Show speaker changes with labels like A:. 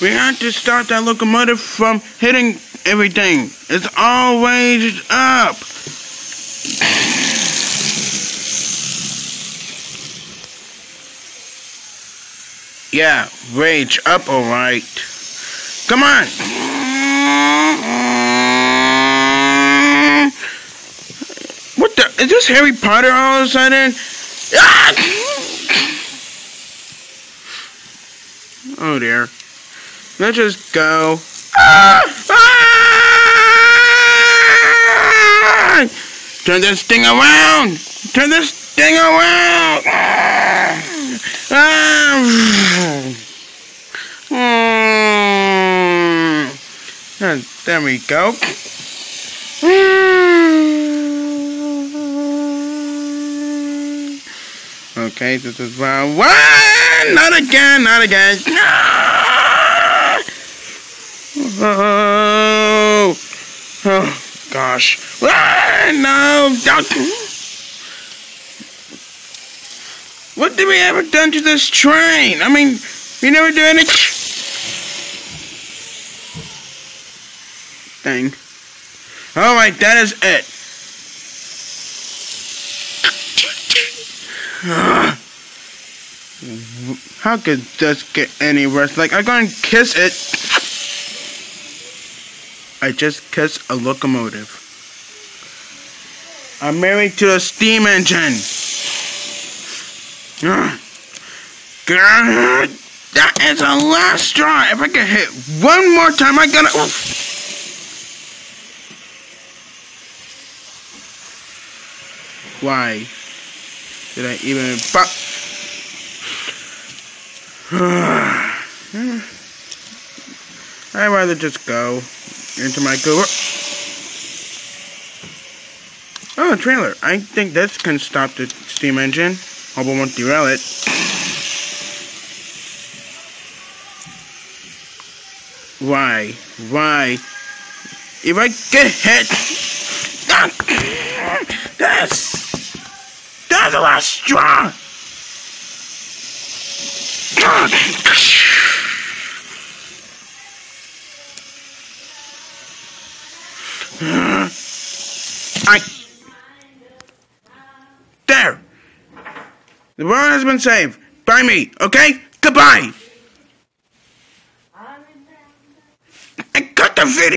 A: We have to stop that locomotive from hitting everything. It's all always up. Yeah, rage up alright. Come on. What the? Is this Harry Potter all of a sudden? Ah! Oh dear. Let's just go. Ah! Ah! Turn this thing around! Turn this thing around! Ah! Ah! Mm. Ah, There we go. Okay, this is round one. Not again, not again. Oh, oh gosh. Ah, no, don't. What did we ever done to this train? I mean, we never do any. Thing. All right, that is it. How could this get any worse? Like, I'm gonna kiss it. I just kissed a locomotive. I'm married to a steam engine. God, that is the last straw. If I get hit one more time, I'm gonna. Oof. Why did I even? Fuck. I'd rather just go into my go. Oh, a trailer. I think this can stop the steam engine. Hope it won't derail it. Why? Why? If I get hit, that's that's the last straw. I. There! The world has been saved by me, okay? Goodbye! I cut the video!